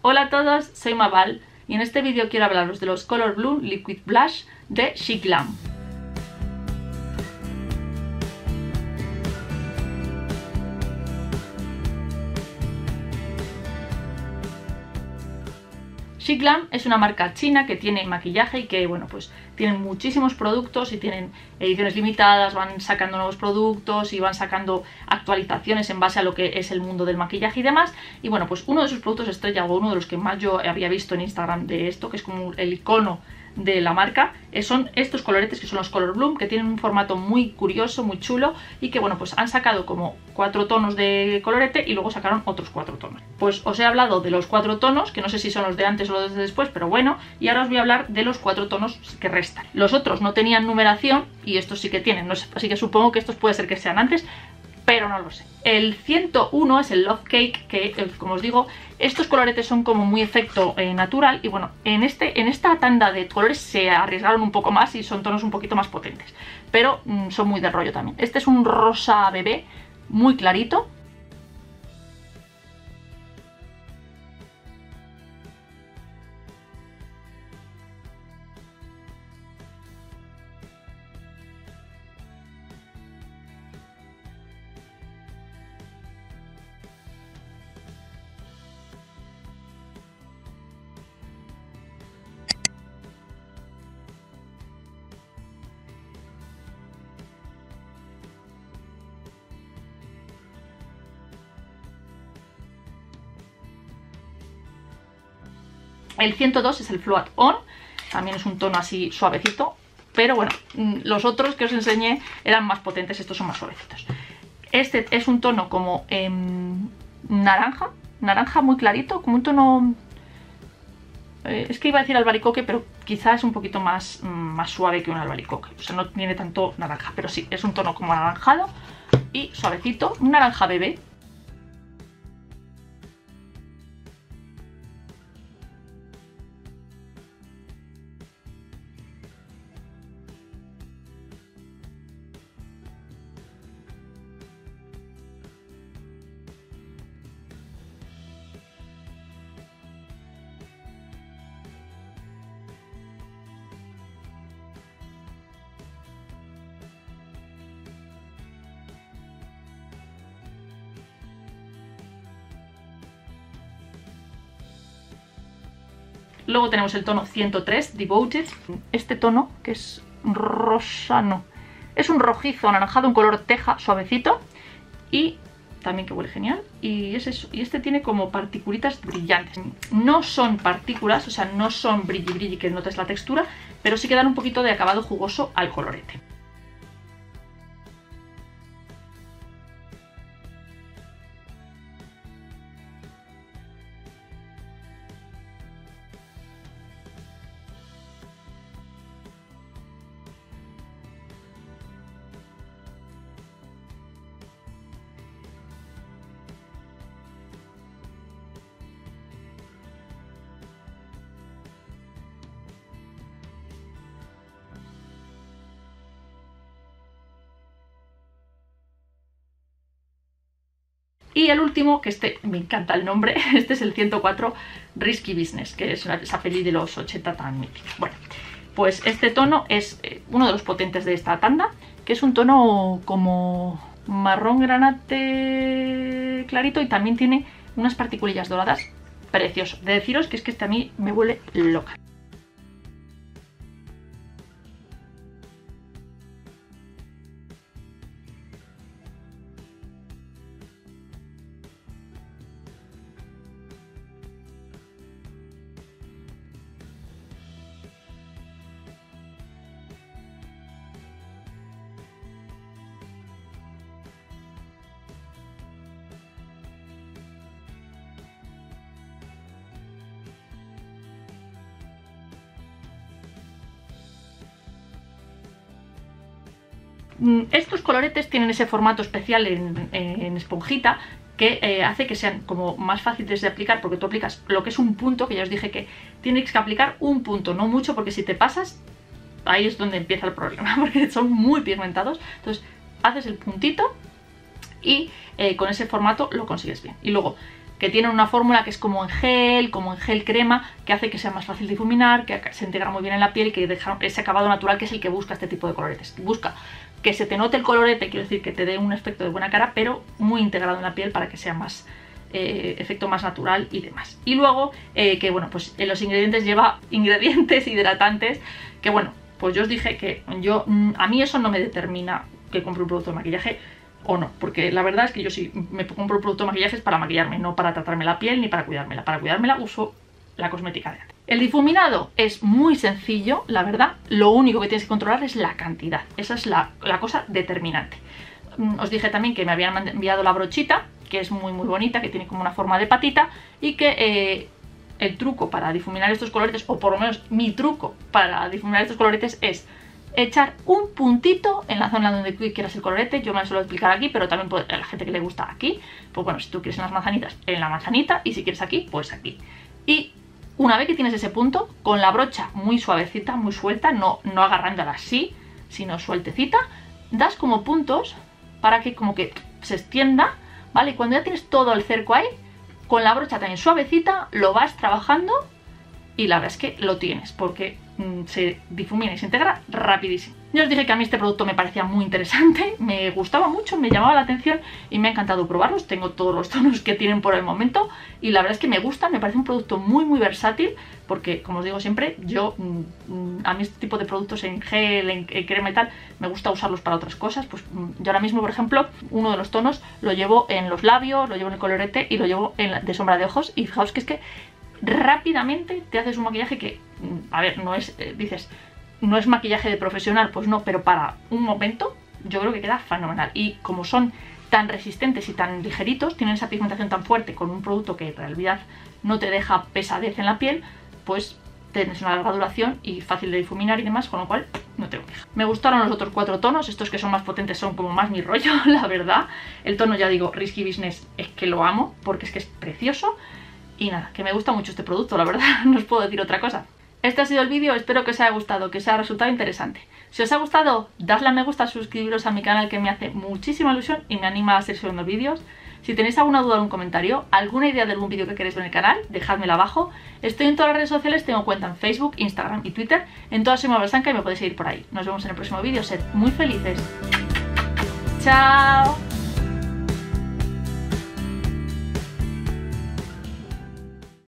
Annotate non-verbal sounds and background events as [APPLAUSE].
Hola a todos, soy Maval y en este vídeo quiero hablaros de los Color Blue Liquid Blush de Chic Glam. Glam es una marca china que tiene maquillaje y que, bueno, pues tienen muchísimos productos y tienen ediciones limitadas, van sacando nuevos productos y van sacando actualizaciones en base a lo que es el mundo del maquillaje y demás. Y bueno, pues uno de sus productos estrella o uno de los que más yo había visto en Instagram de esto, que es como el icono de la marca eh, son estos coloretes que son los Color Bloom que tienen un formato muy curioso, muy chulo y que bueno pues han sacado como cuatro tonos de colorete y luego sacaron otros cuatro tonos. Pues os he hablado de los cuatro tonos, que no sé si son los de antes o los de después, pero bueno, y ahora os voy a hablar de los cuatro tonos que restan. Los otros no tenían numeración y estos sí que tienen, así que supongo que estos puede ser que sean antes, pero no lo sé. El 101 es el Love Cake, que eh, como os digo, estos coloretes son como muy efecto eh, natural y bueno, en, este, en esta tanda de colores se arriesgaron un poco más y son tonos un poquito más potentes, pero mm, son muy de rollo también. Este es un rosa bebé muy clarito, El 102 es el Float On, también es un tono así suavecito, pero bueno, mm, los otros que os enseñé eran más potentes, estos son más suavecitos. Este es un tono como naranja, naranja muy clarito, como un tono... Eh, es que iba a decir albaricoque, pero quizás es un poquito más, mm, más suave que un albaricoque. O sea, no tiene tanto naranja, pero sí, es un tono como anaranjado y suavecito, un naranja bebé, Luego tenemos el tono 103, Devoted. Este tono, que es rosano, es un rojizo anaranjado, un color teja suavecito. Y también que huele genial. Y, y este tiene como particulitas brillantes. No son partículas, o sea, no son brilli brilli que notes la textura, pero sí que dan un poquito de acabado jugoso al colorete. Y el último, que este me encanta el nombre, [LAUGHS] este es el 104 Risky Business, que es esa peli de los 80 tan mítica. Bueno, pues este tono es eh, uno de los potentes de esta tanda, que es un tono como marrón granate clarito y también tiene unas particulillas doradas precioso. De deciros que es que este a mí me huele loca. Estos coloretes tienen ese formato especial en, esponjita que eh, hace que sean como más fáciles de aplicar porque tú aplicas lo que es un punto, que ya os dije que tienes que aplicar un punto, no mucho, porque si te pasas, ahí es donde empieza el problema, [LAUGHS] porque son muy pigmentados. Entonces, haces el puntito y eh, con ese formato lo consigues bien. Y luego, que tienen una fórmula que es como en gel, como en gel crema, que hace que sea más fácil difuminar, que se integra muy bien en la piel y que deja ese acabado natural que es el que busca este tipo de coloretes. Busca que se te note el colorete, quiero decir que te dé un efecto de buena cara, pero muy integrado en la piel para que sea más eh, efecto más natural y demás. Y luego, eh, que bueno, pues en los ingredientes lleva [LAUGHS] ingredientes hidratantes, que bueno, pues yo os dije que yo, mm, a mí eso no me determina que compre un producto de maquillaje o no, porque la verdad es que yo sí me compro producto de maquillaje es para maquillarme, no para tratarme la piel ni para cuidármela. Para cuidármela uso la cosmética de antes. El difuminado es muy sencillo, la verdad, lo único que tienes que controlar es la cantidad, esa es la, cosa determinante. Mm, os dije también que me habían enviado la brochita, que es muy muy bonita, que tiene como una forma de patita y que eh, el truco para difuminar estos coloretes, o por lo menos mi truco para difuminar estos coloretes es echar un puntito en la zona donde quieras el colorete, yo me lo suelo explicar aquí, pero también puede, a la gente que le gusta aquí, pues bueno, si tú quieres en las manzanitas, en la manzanita, y si quieres aquí, pues aquí. Y una vez que tienes ese punto, con la brocha muy suavecita, muy suelta, no, no agarrándola así, sino sueltecita, das como puntos para que como que se extienda, ¿vale? Y cuando ya tienes todo el cerco ahí, con la brocha también suavecita, lo vas trabajando y la verdad es que lo tienes, porque mm, se difumina y se integra rapidísimo. Yo os dije que a mí este producto me parecía muy interesante, me gustaba mucho, me llamaba la atención y me ha encantado probarlos. Tengo todos los [LAUGHS] tonos que tienen por el momento y la verdad es que me gusta, me parece un producto muy muy versátil porque, como os digo siempre, yo mm, a mí este tipo de productos en gel, en, crema y tal, me gusta usarlos para otras cosas. Pues mm, yo ahora mismo, por ejemplo, uno de los tonos lo llevo en los labios, lo llevo en el colorete y lo llevo en de sombra de ojos y fijaos que es que rápidamente te haces un maquillaje que, mm, a ver, no es, eh, dices, no es maquillaje de profesional, pues no, pero para un momento yo creo que queda fenomenal. Y como son tan resistentes y tan ligeritos, tienen esa pigmentación tan fuerte con un producto que en realidad no te deja pesadez en la piel, pues tienes una larga duración y fácil de difuminar y demás, con lo cual no tengo queja. Me gustaron los otros cuatro tonos, estos que son más potentes son como más mi rollo, [LAUGHS] la verdad. El tono, ya digo, Risky Business es que lo amo, porque es que es precioso. Y nada, que me gusta mucho este producto, la verdad, [LAUGHS] no os puedo decir otra cosa. Este ha sido el vídeo, espero que os haya gustado, que os haya resultado interesante. Si os ha gustado, dadle a me gusta, suscribiros a mi canal que me hace muchísima ilusión y me anima a seguir subiendo vídeos. Si tenéis alguna duda o algún comentario, alguna idea de algún vídeo que queréis ver en el canal, dejádmela abajo. Estoy en todas las redes sociales, tengo cuenta en Facebook, Instagram y Twitter. En todas soy Mabel y me podéis seguir por ahí. Nos vemos en el próximo vídeo, sed muy felices. ¡Chao!